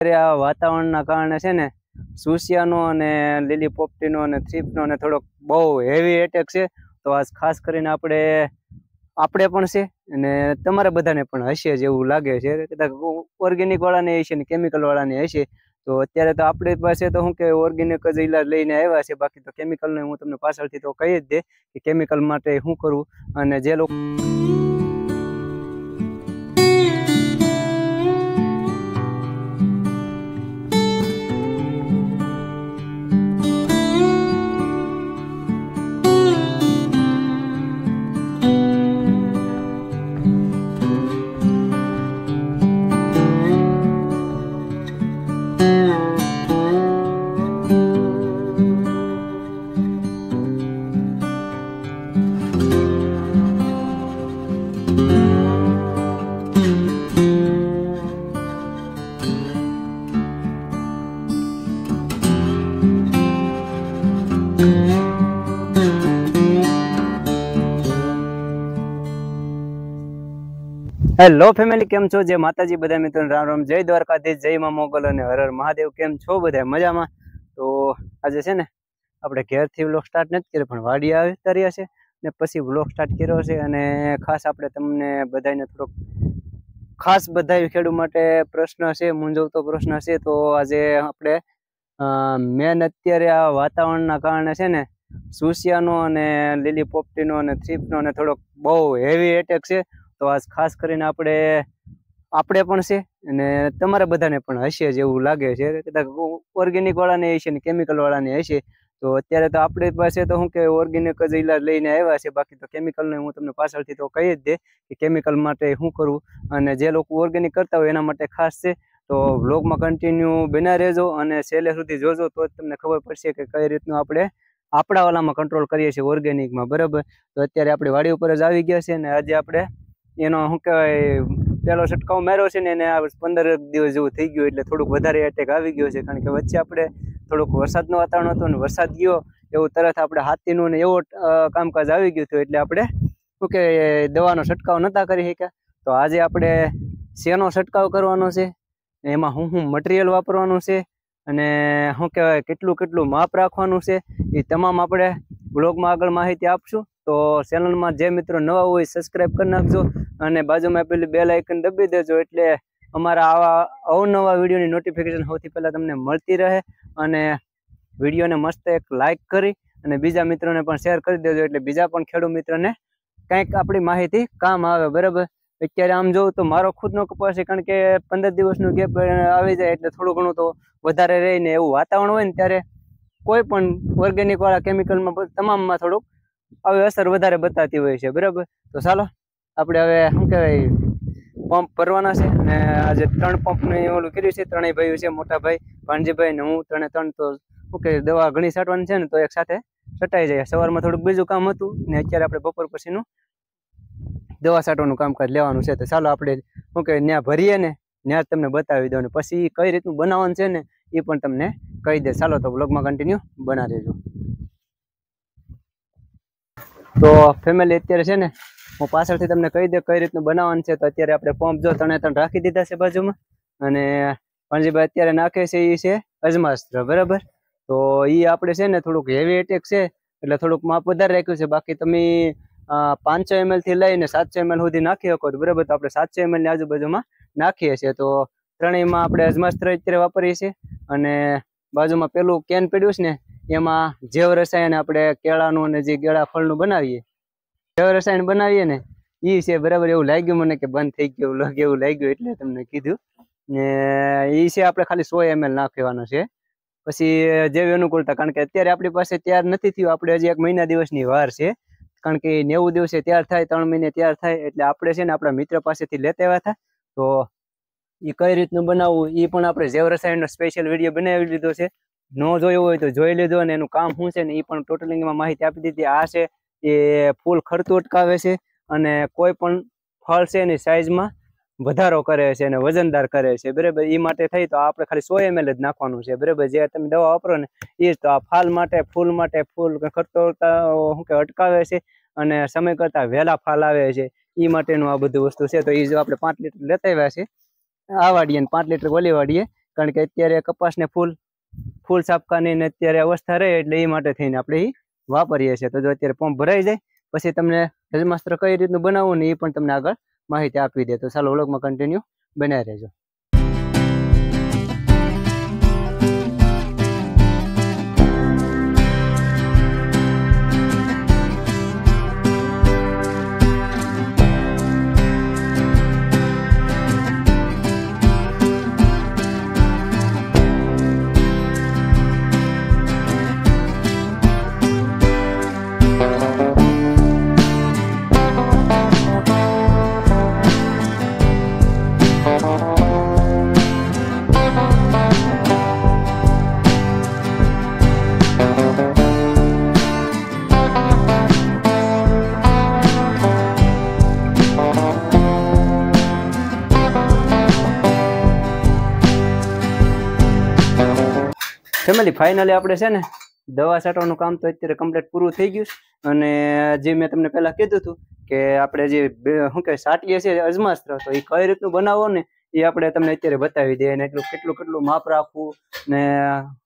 અત્યારે આ વાતાવરણના કારણે છે ને, સુસિયાનો અને લીલી પોપટીનો અને થ્રીપનો અને થોડોક બહુ હેવી એટેક છે. તો આ ખાસ કરીને આપણે આપણે પણ છે અને તમારે બધાને પણ હશે જેવું લાગે છે. કદાચ ઓર્ગેનિક વાળાને હશે ને કેમિકલ વાળાને હશે. તો અત્યારે તો આપણી પાસે તો શું કે ઓર્ગેનિક જ ઇલાજ લઈને આવ્યા છે. બાકી તો કેમિકલને હું તમને પાછળથી તો કહી જ દે કે કેમિકલ માટે શું કરવું અને જે લોકો હેલો ફેમિલી, કેમ છો? જે માતાજી બધા મિત્રો રામ રામ, જય દ્વારકાધીશ, જય માં મોગલ અને હર હર મહાદેવ, કેમ છો બધા મજામાં? તો આજે છે ને, આપણે ઘેરથી વ્લોગ સ્ટાર્ટ નથી કર્યો, પણ વાડી આવતા રહ્યા છે ને પછી વ્લોગ સ્ટાર્ટ કર્યો છે અને ખાસ આપણે તમને બધાને થોડોક ખાસ બધા ખેડૂત માટે પ્રશ્ન છે, મૂંઝવતો પ્રશ્ન છે. તો આજે આપણે મેન અત્યારે આ વાતાવરણના કારણે છે ને, સુસિયાનો અને લીલી પોપટીનો અને થ્રીપનો અને થોડોક બહુ હેવી એટેક છે. તો આજ ખાસ કરીને આપણે આપણે પણ છે અને તમારે બધાને પણ હશે જેવું લાગે છે. કદાચ ઓર્ગેનિક વાળાને હશે ને કેમિકલ વાળાને હશે. તો અત્યારે તો આપણી પાસે તો શું કે ઓર્ગેનિક જ ઇલાજ લઈને આવ્યા છે. બાકી તો કેમિકલને હું તમને પાછળથી તો કહી જ દે કે કેમિકલ માટે શું કરવું અને જે લોકો ઓર્ગેનિક કરતા હોય એના માટે ખાસ છે. તો વ્લોગમાં કન્ટિન્યુ બના રહેજો અને છેલ્લે સુધી જોજો તો જ તમને ખબર પડશે કે કઈ રીતનું આપણે આપણા વાલામાં કંટ્રોલ કરીએ છીએ ઓર્ગેનિકમાં બરાબર? તો અત્યારે આપણે વાડી ઉપર જ આવી ગયા છે અને આજે આપણે એનો શું કહેવાય પેલો છંટકાવ માર્યો છે ને એને આ પંદર દિવસ જેવું થઈ ગયું એટલે થોડુંક વધારે એટેક આવી ગયો છે. કારણ કે વચ્ચે આપણે થોડુંક વરસાદનું વાતાવરણ હતું ને વરસાદ ગયો, એવું તરત આપણે હાથીનું ને એવો કામકાજ આવી ગયું હતું એટલે આપણે શું કે દવાનો છંટકાવ નહોતા કરી શક્યા. તો આજે આપણે શેનો છંટકાવ કરવાનો છે? એમાં હું હું મટીરિયલ વાપરવાનું છે? અને શું કહેવાય, કેટલું કેટલું માપ રાખવાનું છે? એ તમામ આપણે બ્લોગમાં આગળ માહિતી આપશું. તો ચેનલમાં જે મિત્રો નવા હોય સબસ્ક્રાઈબ કરી નાખજો અને બાજુમાં પેલી બેલ આઇકન દબી દેજો એટલે અમારા આવા અવનવા વિડીયોની નોટિફિકેશન સૌથી પહેલાં તમને મળતી રહે અને વિડીયોને મસ્ત એક લાઇક કરી અને બીજા મિત્રોને પણ શેર કરી દેજો એટલે બીજા પણ ખેડૂત મિત્રોને કંઈક આપણી માહિતી કામ આવે, બરાબર? અત્યારે આમ જોઉં તો મારો ખુદનો કપાસ છે કારણ કે પંદર દિવસનું ગેપ આવી જાય એટલે થોડું ઘણું તો વધારે રહીને એવું વાતાવરણ હોય ને ત્યારે કોઈ પણ ઓર્ગેનિક વાળા કેમિકલમાં તમામમાં થોડુંક આવી અસર વધારે બતાવતી હોય છે, બરાબર? તો ચાલો, આપણે હવે શું કહેવાય પંપ ભરવાના છે અને આજે ત્રણ પંપને ઓલું કર્યું છે, ત્રણેય ભાઈઓ છે, મોટા ભાઈ, ભાણજીભાઈ ને હું, ત્રણે ત્રણ તો શું કે દવા ઘણી છાંટવાની છે ને, તો એક સાથે છટાઈ જાય. સવારમાં થોડુંક બીજું કામ હતું ને અત્યારે આપણે બપોર પછીનું દવા છાંટવાનું કામકાજ લેવાનું છે. તો ચાલો આપણે શું કે ત્યાં ભરીએ ને ત્યાં તમને બતાવી દઉં ને પછી કઈ રીતનું બનાવવાનું છે ને, એ પણ તમને કહી દે. ચાલો તો બ્લોગમાં કન્ટિન્યુ બનાવી રહેજો. તો ફેમિલી અત્યારે છે ને, હું પાછળથી તમને કહી દે કઈ રીતનું બનાવવાનું છે, તો અત્યારે આપણે પંપ જો ત્રણે ત્રણ રાખી દીધા છે બાજુમાં. અને પણજીભાઈ અત્યારે નાખે છે એ છે અજમાસ્ત્ર, બરાબર? તો એ આપણે છે ને થોડુંક હેવી એટેક છે, એટલે થોડુંક માપ વધારે રાખ્યું છે. બાકી તમે પાંચસો એમએલથી લઈને સાતસો એમએલ સુધી નાખી શકો બરાબર? તો આપણે સાતસો એમએલની આજુબાજુમાં નાખીએ છીએ. તો ત્રણેયમાં આપણે અજમાસ્ત્ર અત્યારે વાપરીએ છીએ. અને બાજુમાં પેલું કેન પડ્યું છે ને એમાં જૈવ રસાયણ આપણે કેળાનું અને જે કેળા ફળનું બનાવીએ, જૈવ રસાયણ બનાવીએ ને એ છે બરાબર એવું લાગ્યું મને કે બંધ થઈ ગયું લગ એવું લાગ્યું એટલે તમને કીધું. ને એ છે આપણે ખાલી સો એમએલ નાખવાનો છે. પછી જેવી અનુકૂળતા, કારણ કે અત્યારે આપણી પાસે તૈયાર નથી થયું, આપણે હજી એક મહિના દિવસની વાર છે. કારણ કે નેવું દિવસે તૈયાર થાય, ત્રણ મહિને તૈયાર થાય, એટલે આપણે છે ને આપણા મિત્ર પાસેથી લેતા આવ્યા હતા. તો એ કઈ રીતનું બનાવવું એ પણ આપણે જૈવ રસાયણનો સ્પેશિયલ વીડિયો બનાવી લીધો છે. ન જોયું હોય તો જોઈ લીધો અને એનું કામ શું છે ને એ પણ ટોટલિંગમાં માહિતી આપી દીધી. આ છે એ ફૂલ ખર્ચું અટકાવે છે અને કોઈ પણ ફળ છે એની સાઇઝમાં વધારો કરે છે અને વજનદાર કરે છે. બરાબર? એ માટે થઈ તો આપણે ખાલી સો એમએલ જ નાખવાનું છે. બરાબર? જે તમે દવા વાપરો ને એ જ તો આ ફાલ માટે, ફૂલ માટે ફૂલ ખર્ચો શું કે અટકાવે છે અને સમય કરતાં વહેલા ફાલ આવે છે. એ માટેનું આ બધું વસ્તુ છે. તો એ જો આપણે પાંચ લીટર લેતા આવ્યા છે, આ વાડીએ પાંચ લીટર ઓલી વાડીએ, કારણ કે અત્યારે કપાસને ફૂલ ફૂલ સાપકાની ને અત્યારે અવસ્થા રહે એટલે એ માટે થઈને આપણે એ વાપરીએ છીએ. તો જો અત્યારે પંપ ભરાઈ જાય, પછી તમને જલમાસ્ત્ર કઈ રીતનું બનાવવું ને એ પણ તમને આગળ માહિતી આપી દે. તો ચાલો વ્લોગમાં કન્ટિન્યુ બનાવી રહેજો. ફેમિલી ફાઇનલી આપણે છે ને દવા છાંટવાનું કામ તો અત્યારે કમ્પ્લીટ પૂરું થઈ ગયું અને જે મેં તમને પહેલા કીધું હતું કે આપણે જે શું કહેવાય સાટીએ છીએ અજમાસ્ત્ર, તો એ કઈ રીતનું બનાવો ને એ આપણે તમને અત્યારે બતાવી દઈએ અને એટલું કેટલું કેટલું માપ રાખવું ને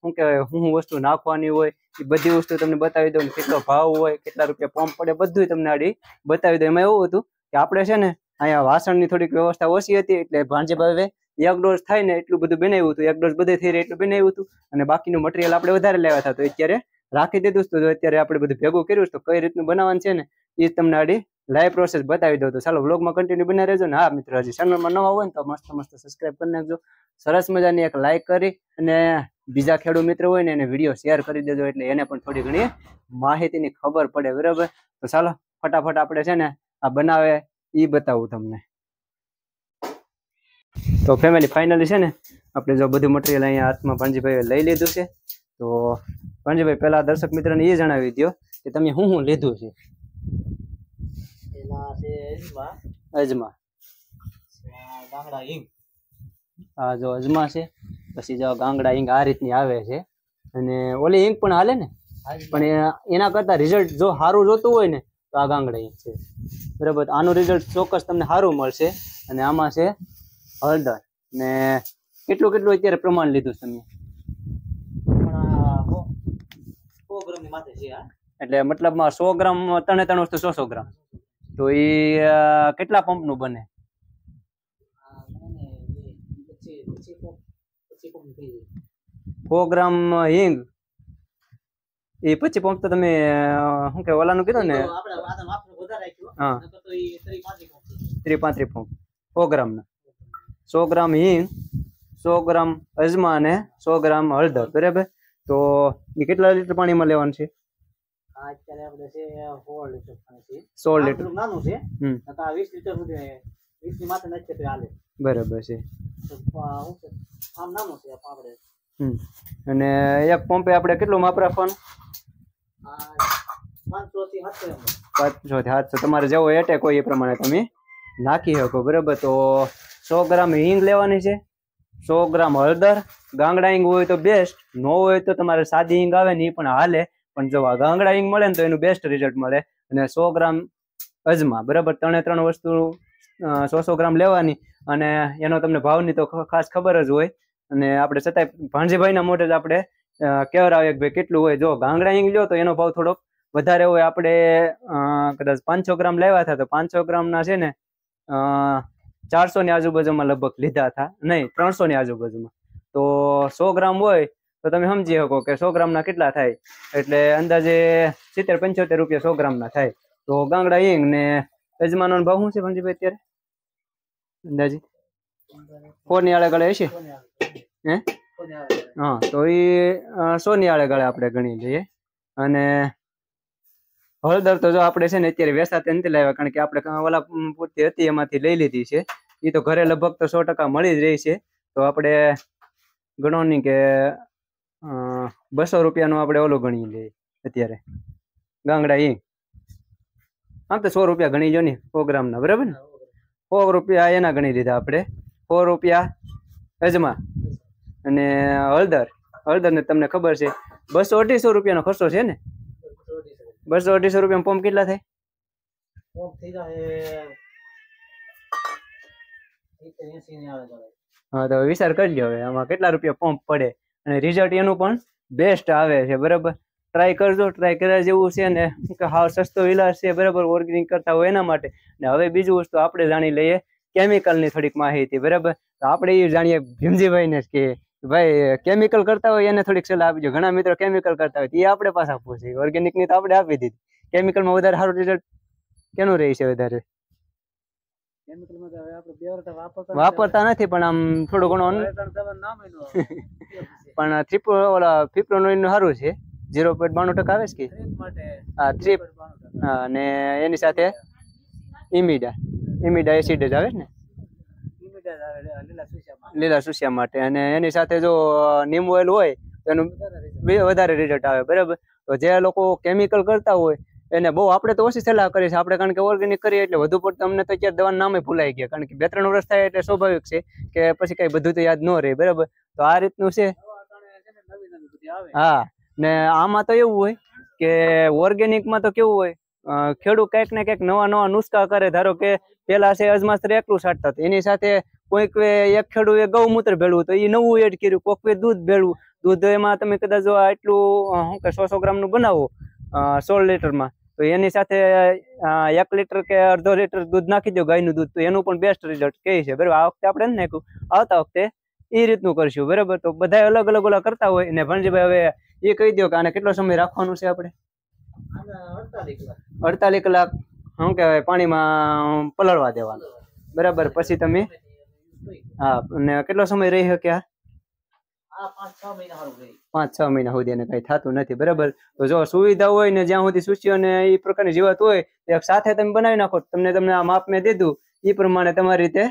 શું કહેવાય શું શું વસ્તુ નાખવાની હોય એ બધી વસ્તુ તમને બતાવી દઉં કેટલો ભાવ હોય, કેટલા રૂપિયા પંપ પડે બધું તમને આડી બતાવી દઉં. એમાં એવું હતું કે આપણે છે ને અહીંયા વાસણની થોડીક વ્યવસ્થા ઓછી હતી એટલે ભાંજે ભાવે એક ડોઝ થાય ને એટલું બધું બનાવ્યું હતું. એક ડોઝ બધે થઈ રહે એટલું બનાવ્યું હતું. અને બાકીનું મટીરિયલ આપણે વધારે લેવા હતા તો અત્યારે રાખી દીધું તો અત્યારે આપણે બધું ભેગું કર્યું તો કઈ રીતનું બનાવવાનું છે ને એ તમને આડી લાઈવ પ્રોસેસ બતાવી દઉં. તો ચાલો વ્લોગમાં કન્ટિન્યુ બના રહેજો ને. હા, મિત્રો, હજી ચેનલમાં નવા હોય ને, તો મસ્ત મસ્ત સબસ્ક્રાઈબ કરી નાખજો. સરસ મજાની એક લાઈક કરી અને બીજા ખેડૂત મિત્રો હોય ને, એને વીડિયો શેર કરી દેજો. એટલે એને પણ થોડી ઘણી માહિતીની ખબર પડે, બરાબર? તો ચાલો, ફટાફટ આપણે છે ને, આ બનાવે એ બતાવું તમને. તો ફેમિલી ફાઇનલી છે ને આપણે જો બધું મટીરિયલ અહીંયા હાથમાં પણજીભાઈએ લઈ લીધું છે તો ભાંજીભાઈ પહેલા દર્શક મિત્રને એ જણાવી દો કે તમે શું શું લીધું છે? અજમા. આ જો અજમા છે પછી જો ગાંગડા હિંગ આ રીતની આવે છે. અને ઓલી ઇંક પણ હાલે ને પણ એના- એના કરતા રિઝલ્ટ જો સારું જોતું હોય ને તો આ ગાંગડા ઈંગ છે. બરાબર? આનું રિઝલ્ટ ચોક્કસ તમને સારું મળશે. અને આમાં છે હળદર ને કેટલું કેટલું અત્યારે પ્રમાણ લીધું તમે એટલે મતલબમાં સો ગ્રામ ત્રણે ત્રણ વસ્તુ સો સો ગ્રામ. તો એ કેટલા પંપનું બને? સો ગ્રામ હિંગ. એ પછી પંપ તો તમે શું કે ઓલાનું કીધું ને? હા. ત્રી પાંત્રી પંપ સો ગ્રામના. સો ગ્રામ હિંગ સો ગ્રામ અજમા અને સો ગ્રામ હળદર બરાબર? તો એ કેટલા લીટર પાણીમાં લેવાનું છે? આપણે સોળ લીટર નાનું છે આ વીસ લીટર સુધી વીસની માથે નથી તો હાલે. બરાબર છે. આમ નાનું છે આપણે અને એક પંપે આપણે કેટલું માપ રાખવાનું? પાંચસો થી સાતસો તમારે જેવો એટેક હોય એ પ્રમાણે તમે નાખી શકો બરાબર? તો સો ગ્રામ હિંગ લેવાની છે, સો ગ્રામ હળદર, ગાંગડા હિંગ હોય તો બેસ્ટ ન હોય તો તમારે સાદી હિંગ આવે ને એ પણ હાલે, પણ જો ગાંગડા હિંગ મળે ને તો એનું બેસ્ટ રિઝલ્ટ મળે. અને સો ગ્રામ અજમા, બરાબર? ત્રણે ત્રણ વસ્તુ સો સો ગ્રામ લેવાની અને એનો તમને ભાવની તો ખાસ ખબર જ હોય. અને આપણે છતાંય ભાણજીભાઈના મોઢે જ આપણે કહેવરાવે કે ભાઈ કેટલું હોય. જો ગાંગડા હિંગ લ્યો તો એનો ભાવ થોડોક વધારે હોય. આપણે કદાચ પાંચસો ગ્રામ લેવા હતા તો પાંચસો ગ્રામના છે ને ચારસો ની આજુબાજુમાં લગભગ લીધા હતા. નહીં ત્રણસો ની આજુબાજુમાં. તો સો ગ્રામ હોય તો તમે સમજી શકો કે સો ગ્રામના કેટલા થાય? એટલે અંદાજે સિત્તેર પંચોતેર રૂપિયા સો ગ્રામના થાય. તો ગાંગડા ઈંગ ને અજમાનો ભાવ શું છે ભંજીભાઈ અત્યારે? અંદાજે? ફોરની આળે ગળે હશે? હે? હા, તો એ સોની આળે ગળે આપણે ગણી લઈએ અને હળદર તો જો આપણે છે ને અત્યારે વેસાતે નથી લાવ્યા, કારણ કે આપણે ઓલા પૂરતી હતી એમાંથી લઈ લીધી છે. એ તો ઘરે લગભગ તો સો ટકા મળી જ રહી છે. તો આપણે ગણો નહીં કે બસો રૂપિયાનું આપણે ઓલું ગણી લઈએ અત્યારે. ગાંગડા ઈ. આમ તો સો રૂપિયા ગણી જો ને સો ગ્રામના બરાબર ને? સો રૂપિયા એના ગણી લીધા આપણે. સો રૂપિયા અજમા અને હળદર. હળદર ને તમને ખબર છે, બસો અઢીસો રૂપિયાનો ખર્ચો છે ને? બસો અઢીસો રૂપિયા પંપ કેટલા થાય કોક થઈ જાય સિત્તેર એંસી ની આવે તો હા, તો વિચાર કરજો હવે, આમાં કેટલા રૂપિયા પંપ પડે અને રિઝલ્ટ એનું પણ બેસ્ટ આવે છે, બરાબર? ટ્રાય કરજો ટ્રાય કર્યા જેવું છે ને હાવ સસ્તો ઇલાજ છે, બરાબર? ઓર્ગેનિક કરતા હોય એના માટે. ને હવે બીજું વસ્તુ આપણે જાણી લઈએ કેમિકલની થોડીક માહિતી, બરાબર? તો આપણે એ જાણીએ ભીમજીભાઈને જ કે, ભાઈ કેમિકલ કરતા હોય એને થોડીક સલાહ આપજો. ઘણા મિત્રો કેમિકલ કરતા હોય એ આપણે પાછા પૂછે. ઓર્ગેનિકની તો આપણે આપી દીધી. કેમિકલમાં વધારે સારું રિઝલ્ટ કેનું રહે છે વધારે કેમિકલમાં તો હવે આપણે બે વર્ષ વાપરતા નથી પણ આમ થોડું ઘણું પણ થ્રી ઓલા ફિપ્રોનોઇન સારું છે. ઝીરો પોઈન્ટ બાણું ટકા આવે છે કે? માટે હા થ્રી અને એની સાથે ઇમિડા ઇમિડા એસિડ જ આવે ને? લીલા સુસિયા માટે. અને એની સાથે જો નીમ ઓઇલ હોય તો એનું. વધારે રિઝલ્ટ આવે બરાબર? તો જે લોકો કેમિકલ કરતા હોય એને બહુ આપણે તો ઓછી સલાહ કરીએ છીએ આપણે કારણ કે ઓર્ગેનિક કરીએ એટલે વધુ પડતું અમને તો અત્યારે દવાનું નામે ભૂલાઈ ગયા. કારણ કે બે ત્રણ વર્ષ થાય એટલે સ્વાભાવિક છે કે પછી કઈ બધું તો યાદ ન રહે. બરાબર? તો આ રીતનું છે. હા. ને આમાં તો એવું હોય કે ઓર્ગેનિકમાં તો કેવું હોય ખેડૂત કંઈક ને કંઈક નવા નવા નુસ્ખા કરે. ધારો કે પેલા છે અજમાસ્ત્ર એકલું છાંટતા. એની સાથે કોઈક એક ખેડૂએ ગૌમૂત્ર ભેળવું તો એ નવું એડ કર્યું. કોઈક વે દૂધ ભેળવું. દૂધ એમાં તમે કદાચ આટલું શું કે સો સો ગ્રામનું બનાવો સોળ લીટરમાં. તો એની સાથે એક લીટર કે અડધો લીટર દૂધ નાખી દો ગાયનું દૂધ, તો એનું પણ બેસ્ટ રિઝલ્ટ કહે છે. બરાબર? આ વખતે આપણે નાખ્યું. આવતા વખતે એ રીતનું કરશું. બરાબર? તો બધા અલગ અલગ ઓલા કરતા હોય. ને ભણજીભાઈ હવે એ કહી દો કે આને કેટલો સમય રાખવાનું છે આપણે? આને 48 કલાક. અડતાલીસ કલાક શું કહેવાય? પાણીમાં પલળવા દેવાનું. બરાબર? પછી તમે, હા, અને કેટલો સમય રહી શક્યા પાંચ છ મહિના સુધી એને કઈ થતું નથી, બરાબર? તો જો સુવિધા હોય ને જ્યાં સુધી સૂચિઓ ને એ પ્રકારની જીવાત હોય, તો એક સાથે તમે બનાવી નાખો, તમને તમને આ માપ મેં દીધું એ પ્રમાણે તમારી રીતે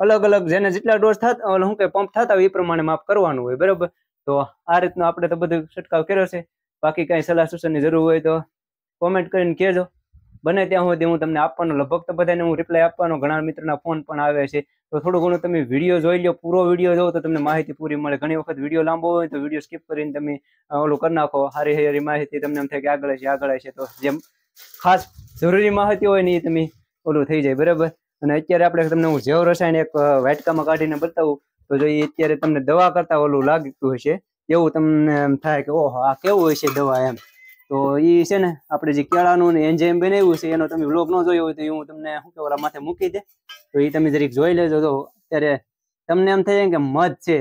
અલગ અલગ જેને જેટલા ડોઝ થતા શું કે પંપ થતા હોય એ પ્રમાણે માપ કરવાનું હોય, બરાબર? તો આ રીતનું આપણે તો બધું છંટકાવ કર્યો છે. બાકી કઈ સલાહ સૂચનની જરૂર હોય તો કોમેન્ટ કરીને કહેજો. બને ત્યાં સુધી હું તમને આપવાનો, લગભગ તો બધાને હું રિપ્લાય આપવાનો, ઘણા મિત્રોના ફોન પણ આવે છે. તો થોડું ઘણું તમે વીડિયો જોઈ લો પૂરો વીડિયો જોવો તો તમને માહિતી પૂરી મળે. ઘણી વખત વીડિયો લાંબો હોય તો વીડિયો સ્કીપ કરીને તમે ઓલું કરી નાખો. હારી હારી માહિતી તમને એમ થાય કે આગળ છે આગળ છે. તો જેમ ખાસ જરૂરી માહિતી હોય ને એ તમે ઓલું થઈ જાય, બરાબર? અને અત્યારે આપણે તમને હું જેવ રસાયણ એક વાટકામાં કાઢીને બતાવું. તો જો એ અત્યારે તમને દવા કરતા ઓલું લાગતું હશે, એવું તમને એમ થાય કે, ઓહો, આ કેવું હોય છે દવા એમ? તો એ છે ને આપણે જે કેળાનું ને એન્જાઇમ બનાવ્યું છે એનો તમે વ્લોગ ન જોયો હોય તો હું તમને શું કે ઓલા માથે મૂકી દે. તો એ તમે જરીક જોઈ લેજો. તો અત્યારે તમને એમ થાય કે મધ છે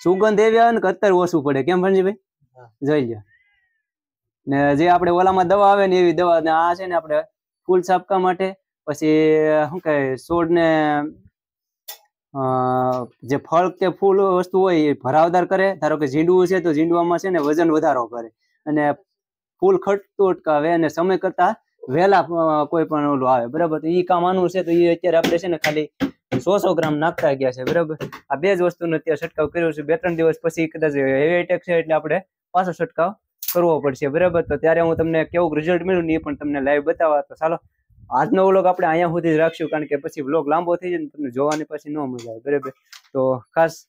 સુગંધ એવી આવે ને કે અત્યારે ઓછું પડે. કેમ ભણજીભાઈ જોઈ લ્યો. ને જે આપણે ઓલામાં દવા આવે ને એવી દવા ને આ છે ને આપણે ફૂલ છાપકા માટે પછી શું કહે છોડને અ, જે ફળ કે ફૂલ વસ્તુ હોય એ ભરાવદાર કરે. ધારો કે ઝીંડવું છે તો ઝીંડવામાં છે ને વજન વધારો કરે. અને ફૂલ ખટતું અટકાવે અને સમય કરતા વહેલા કોઈ પણ ઓલું આવે, બરાબર? તો એ કામ આનું છે, તો એ અત્યારે આપણે છે ને ખાલી સો સો ગ્રામ નાખતા ગયા છે, બરાબર? આ બે જ વસ્તુનો અત્યારે છંટકાવ કર્યો છે, બે ત્રણ દિવસ પછી કદાચ હેવી એટેક છે એટલે આપણે પાછો છંટકાવ કરવો પડશે, બરાબર? તો ત્યારે હું તમને કેવું રિઝલ્ટ મળ્યું નહીં પણ તમને લાઈવ બતાવવા, તો ચાલો, આજનો વ્લોગ આપણે અહીંયા સુધી જ રાખશું, કારણ કે પછી વ્લોગ લાંબો થઈ જાય ને તમને જોવાની પછી ન મજા આવે, બરાબર? તો ખાસ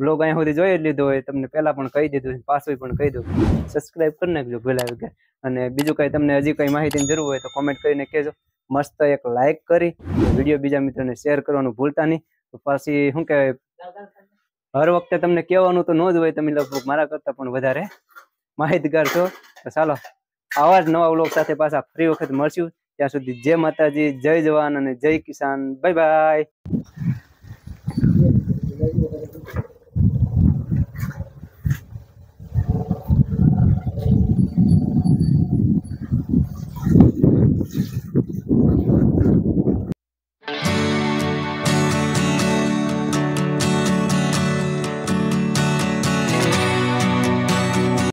વ્લોગ અહીંયા સુધી જોઈ લીધો હોય, તમને પહેલાં પણ કહી દીધું પાછું પણ કહી દઉં. સબસ્ક્રાઇબ કરી નાખજો ભૂલાય વગર. અને બીજું કંઈ તમને હજી કંઈ માહિતીની જરૂર હોય તો કોમેન્ટ કરીને કહેજો. મસ્ત એક લાઈક કરી વીડિયો બીજા મિત્રોને શેર કરવાનું ભૂલતા નહીં. તો પાછી શું કહેવાય. હર વખતે તમને કહેવાનું તો ન જ હોય, તમે લગભગ મારા કરતાં પણ વધારે માહિતગાર છો. તો ચાલો, આવા જ નવા વ્લોગ સાથે પાછા ફરી વખત મળશું. ત્યાં સુધી જય માતાજી, જય જવાન અને જય કિસાન. Bye bye